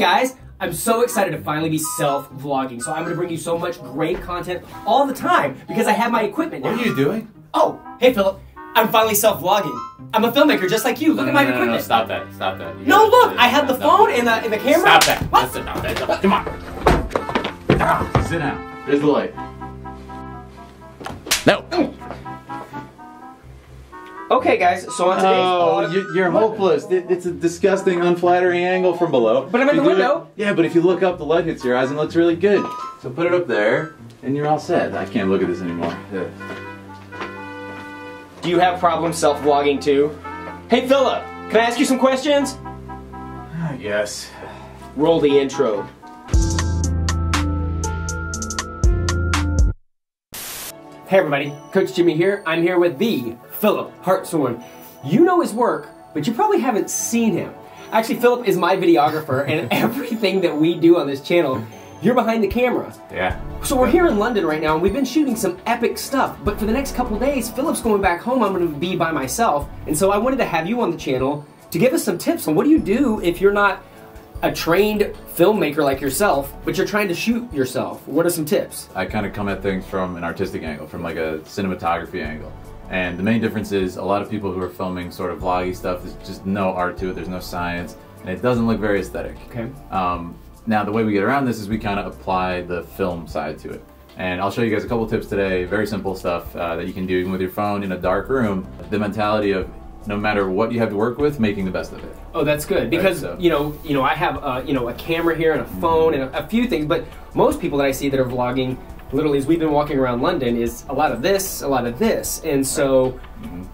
guys, I'm so excited to finally be self-vlogging. So I'm gonna bring you so much great content all the time because I have my equipment now. What are you doing? Oh, hey Philip, I'm finally self-vlogging. I'm a filmmaker just like you. Look at my no, no, equipment. No, stop that. Stop that. You No, gotta- look, I have the no, phone and the, and the camera. Stop that. What? Listen, no, that- Come on. Ah, sit down. There's the light. No. Okay, guys, so on today's Oh, you- you're hopeless. It- It's a disgusting, unflattering angle from below. But I'm in You the do it- window. Yeah, but if you look up, the light hits your eyes and it looks really good. So put it up there, and you're all set. I can't look at this anymore. Yeah. Do you have problems self-vlogging too? Hey Philip, can I ask you some questions? Yes. Roll the intro. Hey everybody, Coach Jimmy here. I'm here with the Philip Hartshorn. You know his work, but you probably haven't seen him. Actually, Philip is my videographer, and everything that we do on this channel, you're behind the camera. Yeah. So we're here in London right now, and we've been shooting some epic stuff. But for the next couple days, Philip's going back home. I'm going to be by myself, and so I wanted to have you on the channel to give us some tips on what do you do if you're not a trained filmmaker like yourself, but you're trying to shoot yourself. What are some tips? I kind of come at things from an artistic angle, from like a cinematography angle. And the main difference is a lot of people who are filming sort of vloggy stuff, there's just no art to it, there's no science, and it doesn't look very aesthetic. Okay. Um, now, the way we get around this is we kind of apply the film side to it. And I'll show you guys a couple tips today, very simple stuff uh, that you can do even with your phone in a dark room. The mentality of no matter what you have to work with, making the best of it. Oh, that's good because so- you know, you know, I have uh, you know a camera here and a phone and a, a few things, but most people that I see that are vlogging, literally, as we've been walking around London, is a lot of this, a lot of this, and so,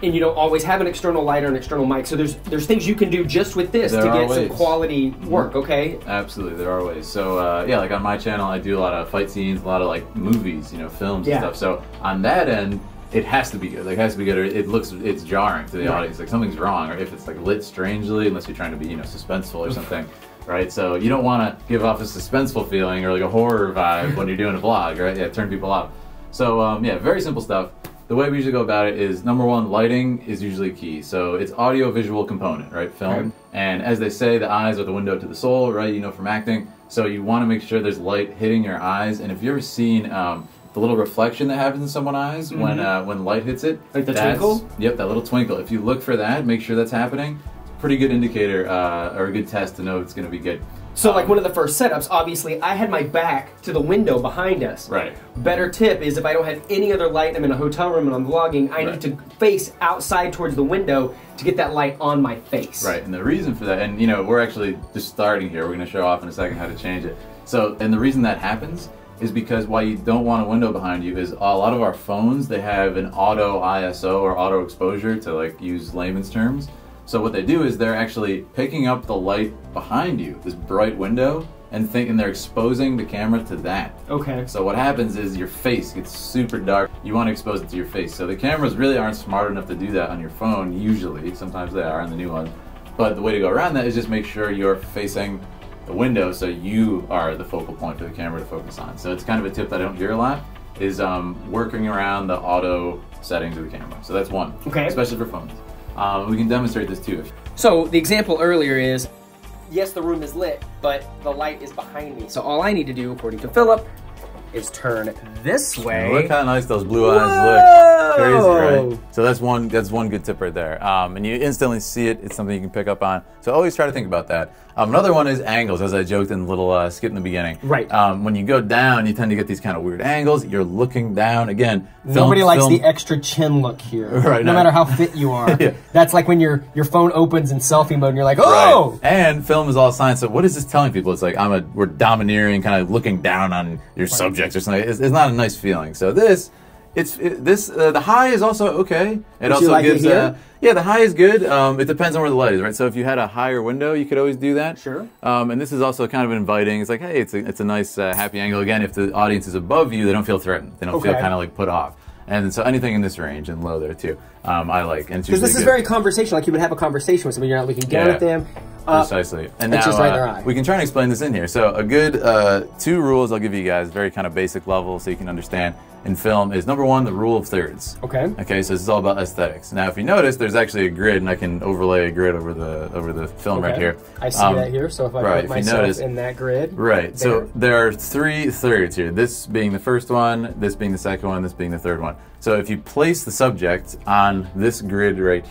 and you don't always have an external light or an external mic. So there's there's things you can do just with this There to get some quality work. Okay. Absolutely, there are ways. So uh, yeah, like on my channel, I do a lot of fight scenes, a lot of like movies, you know, films Yeah. and stuff. So on that end, it has to be good. Like it has to be good, or it looks it's jarring to the Right. audience. Like something's wrong, or if it's like lit strangely, unless you're trying to be you know suspenseful or something, right? So you don't want to give off a suspenseful feeling or like a horror vibe when you're doing a vlog, right? Yeah, turn people off. So um, yeah, very simple stuff. The way we usually go about it is number one, lighting is usually key. So it's audio visual component, right? Film. Right. And as they say, the eyes are the window to the soul, right? You know from acting. So you want to make sure there's light hitting your eyes. And if you've ever seen um, the little reflection that happens in someone's eyes when uh, when light hits it, Mm-hmm. Like the twinkle? Yep, that little twinkle. If you look for that, make sure that's happening. Pretty good indicator uh, or a good test to know it's going to be good. So like Um, one of the first setups, obviously, I had my back to the window behind us. Right. Better tip is if I don't have any other light, I'm in a hotel room and I'm vlogging, I Right. need to face outside towards the window to get that light on my face. Right, and the reason for that, and you know, we're actually just starting here. We're going to show off in a second how to change it. So, and the reason that happens is because why you don't want a window behind you is a lot of our phones they have an auto ISO or auto exposure to like use layman's terms. So what they do is they're actually picking up the light behind you, this bright window, and thinking they're exposing the camera to that. Okay. So what happens is your face gets super dark. You want to expose it to your face. So the cameras really aren't smart enough to do that on your phone usually. Sometimes they are on the new one. But the way to go around that is just make sure you're facing the window so you are the focal point for the camera to focus on. So it's kind of a tip that I don't hear a lot is um, working around the auto settings of the camera. So that's one. Okay. Especially for phones. Um, we can demonstrate this too. So the example earlier is, yes, the room is lit, but the light is behind me. So all I need to do, according to Philip, is turn this way. Look how nice those blue eyes Whoa! look. Crazy, right? So that's one that's one good tip right there. Um, and you instantly see it. It's something you can pick up on. So always try to think about that. Um, another one is angles, as I joked in the little uh, skit in the beginning. Right. Um, when you go down, you tend to get these kind of weird angles. You're looking down again. film- Nobody likes film- the extra chin look here. Right, no no. matter how fit you are. Yeah. That's like when your your phone opens in selfie mode and you're like, oh. Right. And film is all science. So what is this telling people? It's like I'm a we're domineering, kind of looking down on your subjects or something. It's, it's not a nice feeling. So this, it's it, this uh, the high is also okay. It you also like it gives here? uh, yeah the high is good. Um, it depends on where the light is, right? So if you had a higher window, you could always do that. Sure. Um, and this is also kind of inviting. It's like hey, it's a, it's a nice uh, happy angle. Again, if the audience is above you, they don't feel threatened. They don't feel kind of like put off. And so anything in this range and low there too, um, I like. And Because this is good. very conversational. Like you would have a conversation with someone. you're not looking down Yeah. at them. Precisely. And now uh, we can try and explain this in here. So a good uh, two rules I'll give you guys, very kind of basic level, so you can understand in film is number one, the rule of thirds. Okay. Okay, so this is all about aesthetics. Now, if you notice, there's actually a grid, and I can overlay a grid over the over the film right here. I see Um, that here. So if I right, put myself notice- in that grid, Right. So There. there are three thirds here. This being the first one, this being the second one, this being the third one. So if you place the subject on this grid right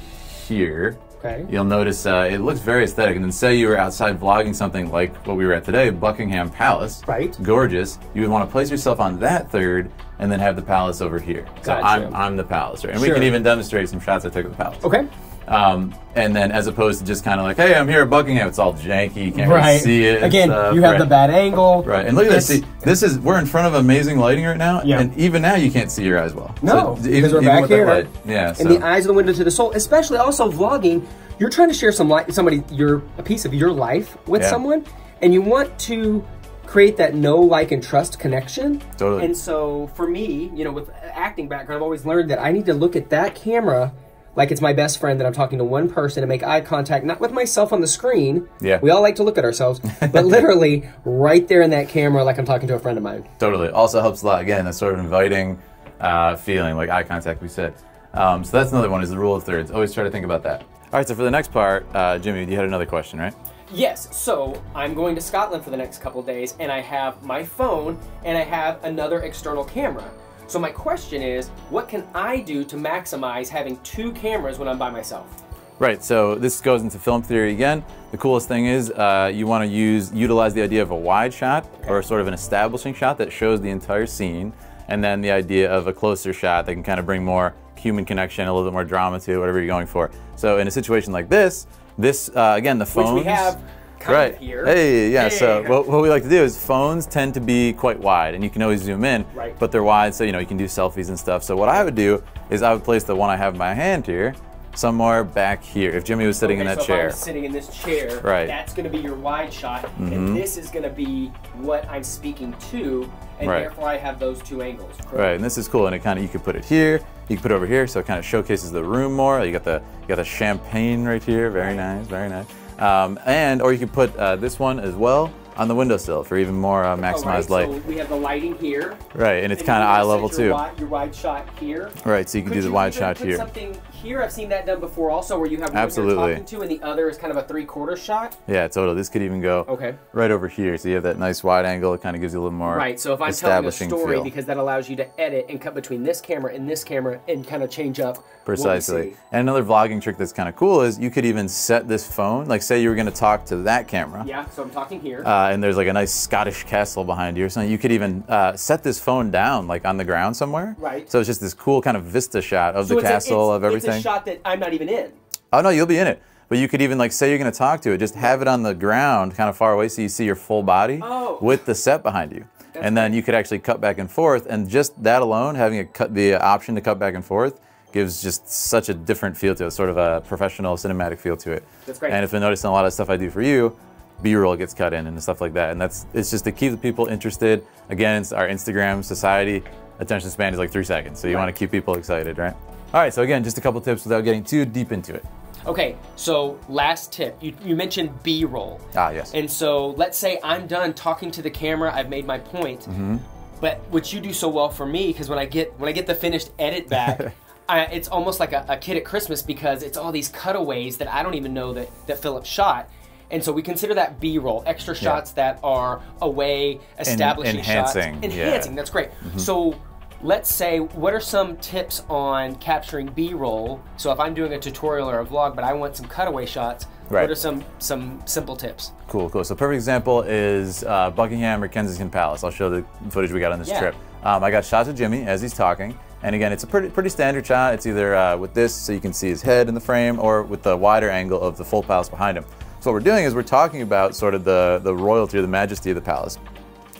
here, okay, you'll notice uh, it looks very aesthetic. And then say you were outside vlogging something like what we were at today, Buckingham Palace. Right. Gorgeous. You would want to place yourself on that third and then have the palace over here. So Gotcha. I'm, I'm the palace, right? And we can even demonstrate some shots I took of the palace. okay, Um, and then as opposed to just kind of like, hey, I'm here at Buckingham. It's all janky. You can't really see it. Again, stuff, you have right. the bad angle. Right, and look at this. See, this is we're in front of amazing lighting right now, Yeah. and even now you can't see your eyes well. No, So because we're back here. light- yeah, so. And the eyes of the window to the soul, especially also vlogging. You're trying to share some light, somebody your a piece of your life with Yeah. someone, and you want to create that know, like, and trust connection. Totally. And so for me, you know, with acting background, I've always learned that I need to look at that camera like it's my best friend that I'm talking to one person and make eye contact, not with myself on the screen. Yeah. We all like to look at ourselves, but literally right there in that camera, like I'm talking to a friend of mine. Totally. Also helps a lot. Again, that sort of inviting uh, feeling, like eye contact. We said. Um, so that's another one. Is the rule of thirds. Always try to think about that. All right. So for the next part, uh, Jimmy, you had another question, right? Yes, so I'm going to Scotland for the next couple days, and I have my phone and I have another external camera. So my question is, what can I do to maximize having two cameras when I'm by myself? Right. So this goes into film theory again. The coolest thing is uh, you want to use utilize the idea of a wide shot or sort of an establishing shot that shows the entire scene, and then the idea of a closer shot that can kind of bring more human connection, a little bit more drama to it, whatever you're going for. So in a situation like this, this uh, again the Which phones. we have kind right of here. Hey, yeah. So what, what we like to do is phones tend to be quite wide, and you can always zoom in. Right. But they're wide, so you know you can do selfies and stuff. So what I would do is I would place the one I have in my hand here somewhere back here. If Jimmy was sitting in that so If chair. Sitting in this chair, Right. Mm-hmm. that's going to be your wide shot, and this is going to be what I'm speaking to, and Right. therefore I have those two angles. Right, and this is cool, and it kind of you could put it here, you can put it over here, so it kind of showcases the room more. You got the you got the champagne right here, very nice, very nice. Um, and or you can put uh, this one as well on the windowsill for even more uh, maximized right, light. So we have the lighting here. right, and it's kind of eye level your too. Wide, your wide shot here. Right, so you can Could do the wide shot put here. Something here, I've seen that done before, also, where you have one Absolutely. you're talking to, and the other is kind of a three-quarter shot. Yeah, totally. This could even go Okay. right over here, so you have that nice wide angle. It kind of gives you a little more Right. So if I'm telling a story, feel. because that allows you to edit and cut between this camera and this camera and kind of change up. Precisely. And another vlogging trick that's kind of cool is you could even set this phone, like say you were going to talk to that camera. Yeah. So I'm talking here. Uh, and there's like a nice Scottish castle behind you or something. You could even uh, set this phone down like on the ground somewhere. Right. So it's just this cool kind of vista shot of so the a- castle it's- of everything. It's a shot that I'm not even in. Oh no, you'll be in it. But you could even like say you're going to talk to it, just have it on the ground, kind of far away, so you see your full body Oh. with the set behind you. and then you could actually cut back and forth, and just that alone, having a cut the option to cut back and forth, gives just such a different feel to it, sort of a professional cinematic feel to it. That's great. And if you notice in a lot of stuff I do for you, B-roll gets cut in and stuff like that, and that's it's just to keep the people interested. Again, it's our Instagram society attention span is like three seconds, so you Right. want to keep people excited, right? All right, so again, just a couple tips without getting too deep into it. Okay. So last tip, you, you mentioned B-roll. Ah, yes. And so let's say I'm done talking to the camera, I've made my point. Mm-hmm. But what you do so well for me, because when I get when I get the finished edit back, I, it's almost like a, a kid at Christmas because it's all these cutaways that I don't even know that that Philip shot. And so we consider that B-roll, extra shots that are away, establishing enhancing, shots, yeah. Enhancing. That's great. So let's say, what are some tips on capturing B-roll? So if I'm doing a tutorial or a vlog, but I want some cutaway shots, Right. what are some some simple tips? Cool, cool. So perfect example is uh, Buckingham or Kensington Palace. I'll show the footage we got on this Yeah. trip. Um, I got shots of Jimmy as he's talking, and again, it's a pretty pretty standard shot. It's either uh, with this, so you can see his head in the frame, or with the wider angle of the full palace behind him. So what we're doing is we're talking about sort of the the royalty or the majesty of the palace.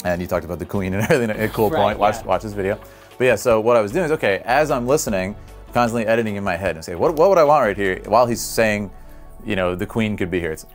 And you talked about the queen and everything. A cool Right, point. Watch yeah. watch this video. But yeah, so what I was doing is okay. As I'm listening, constantly editing in my head and say, what what would I want right here while he's saying, you know, the queen could be here. It's,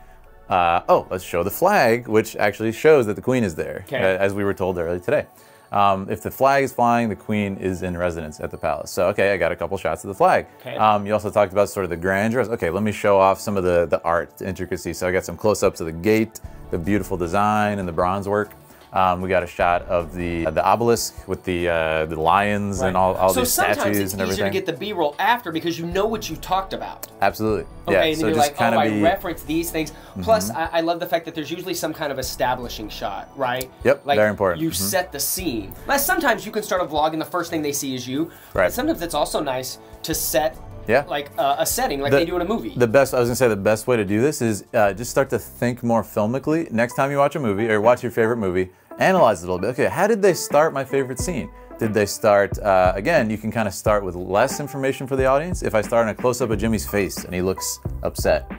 uh, oh, let's show the flag, which actually shows that the queen is there, Okay. uh, as we were told earlier today. Um, if the flag is flying, the queen is in residence at the palace. So, okay, I got a couple shots of the flag. Okay. Um, you also talked about sort of the grandeur. Okay, let me show off some of the, the art, the intricacy. So I got some close-ups of the gate, the beautiful design and the bronze work. Um, we got a shot of the the obelisk with the uh, the lions and all, all so these sometimes it's easier to get the B-roll after because you know what you talked about. Absolutely. Okay, yeah. and then so you're just like, kind oh, I be. Mm-hmm. reference these things. Plus, I, I love the fact that there's usually some kind of establishing shot, right? Yep, like very important. You Mhm. set the scene. Like, sometimes you can start a vlog and the first thing they see is you. Right. But sometimes it's also nice to set, Yeah. like uh, a setting, like The- they do in a movie. The best, I was gonna say, the best way to do this is uh, just start to think more filmically. Next time you watch a movie or watch your favorite movie, analyze it a little bit. Okay, how did they start my favorite scene? Did they start, uh, again, you can kind of start with less information for the audience. If I start in a close up of Jimmy's face and he looks upset,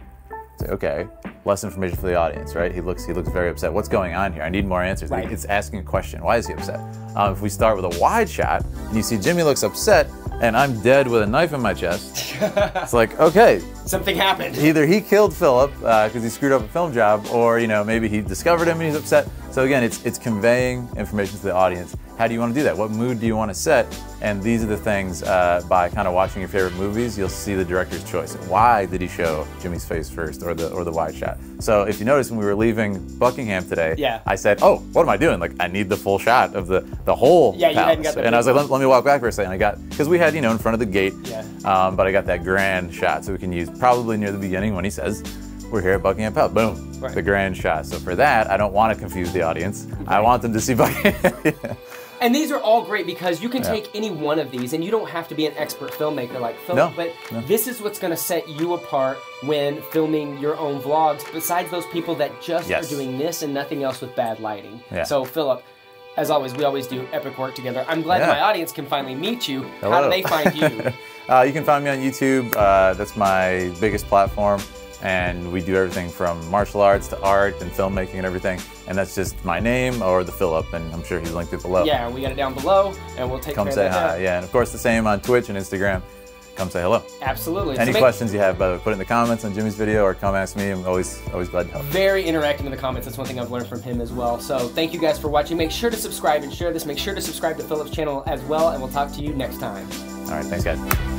say, okay, less information for the audience, right? He looks, he looks very upset. What's going on here? I need more answers. Right. It's asking a question. Why is he upset? Um, if we start with a wide shot and you see Jimmy looks upset and I'm dead with a knife in my chest, it's like, okay, Something happened. either he killed Philip uh, because he screwed up a film job, or you know maybe he discovered him and he's upset. So again, it's it's conveying information to the audience. How do you want to do that? What mood do you want to set? And these are the things uh, by kind of watching your favorite movies, you'll see the director's choice. Why did he show Jimmy's face first, or the or the wide shot? So if you notice when we were leaving Buckingham today, Yeah. I said, oh, what am I doing? Like I need the full shot of the the whole Yeah, you palace. got the and I was like, let, let me walk back for a second. I got because we had you know in front of the gate. Yeah. Um, but I got that grand shot, so we can use probably near the beginning when he says, "We're here at Buckingham Palace." Boom, Right. the grand shot. So for that, I don't want to confuse the audience. I want them to see Buckingham. Yeah. And these are all great because you can Yeah. take any one of these, and you don't have to be an expert filmmaker like Philip. No, but no. this is what's going to set you apart when filming your own vlogs. Besides those people that just Yes. are doing this and nothing else with bad lighting. Yeah. So Philip. As always, we always do epic work together. I'm glad Yeah. my audience can finally meet you. How do they find you? uh, you can find me on YouTube. Uh, that's my biggest platform. And we do everything from martial arts to art and filmmaking and everything. And that's just my name or the Philip, and I'm sure he's linked it below. yeah, we got it down below, and we'll take Come care say of that. Come say hi. Yeah, and of course the same on Twitch and Instagram. Come say hello. Absolutely. So Any questions you have, by the way, put it in the comments on Jimmy's video or come ask me. I'm always always glad to help. very interactive in the comments. That's one thing I've learned from him as well. So thank you guys for watching. Make sure to subscribe and share this. Make sure to subscribe to Philip's channel as well, and we'll talk to you next time. All right, thanks guys.